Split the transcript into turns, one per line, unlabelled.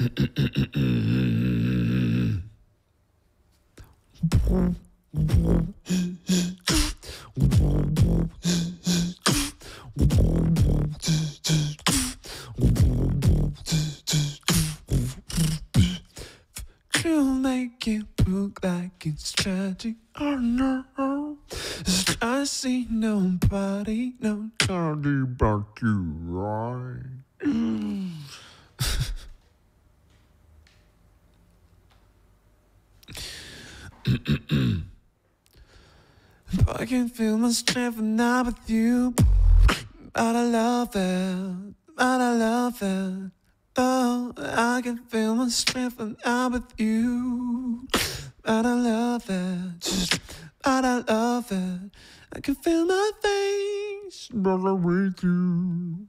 You make it look like it's tragic. Oh no, I see nobody, no nobody but you, right? I can feel my strength when I'm with you. But I love it, but I love it. Oh, I can feel my strength when I'm with you. But I love it, but I love it. I can feel my face, but I'm with you.